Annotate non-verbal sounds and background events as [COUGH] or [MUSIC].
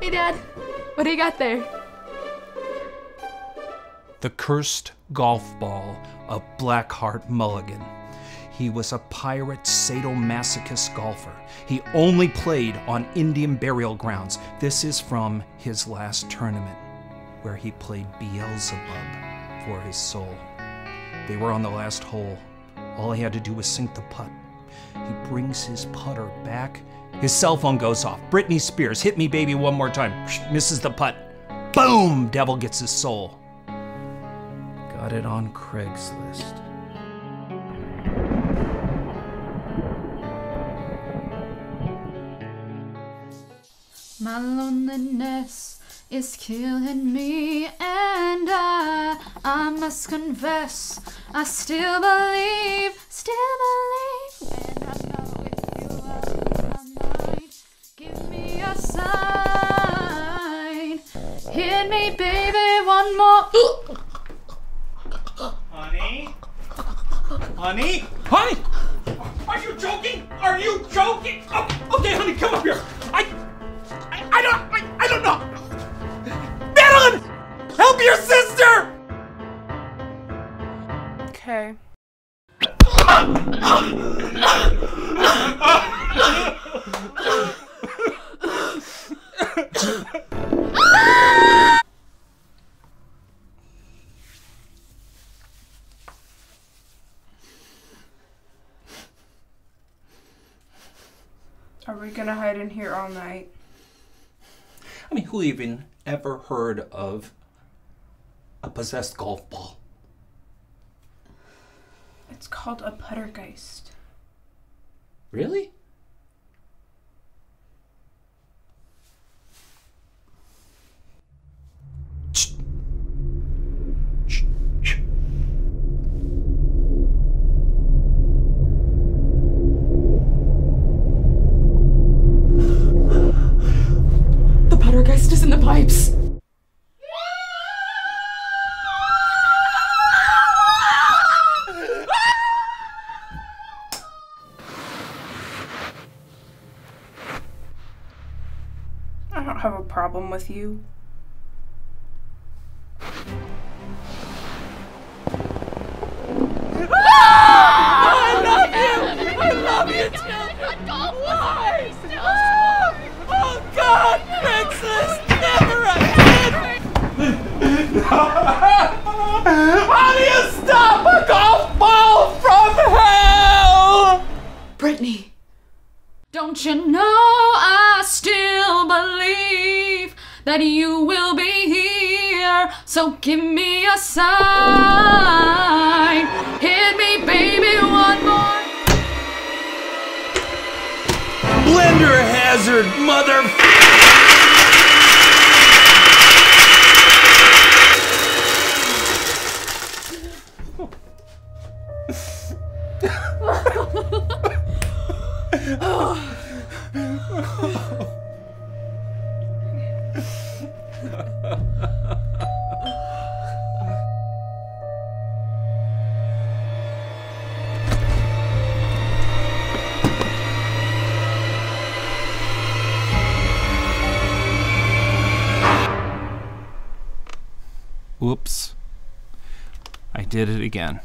Hey, Dad. What do you got there? The cursed golf ball of Blackheart Mulligan. He was a pirate sadomasochist golfer. He only played on Indian burial grounds. This is from his last tournament, where he played Beelzebub for his soul. They were on the last hole. All he had to do was sink the putt. He brings his putter back. His cell phone goes off. Britney Spears, hit me, baby, one more time. Misses the putt. Boom! Devil gets his soul. Got it on Craigslist. My loneliness is killing me, and I, I must confess, I still believe, still believe. When I know with you are in my mind, give me a sign. Hit me, baby, one more. Honey? Honey? Honey? Are you joking? Are you joking? Oh, Okay. Are we gonna hide in here all night? I mean, who even ever heard of a possessed golf ball? It's called a puttergeist. Really? The Puttergeist is in the pipes. Don't have a problem with you. That you will be here? So give me a sign. Hit me, baby, one more. Blender hazard, mother. [LAUGHS] Whoops. I did it again.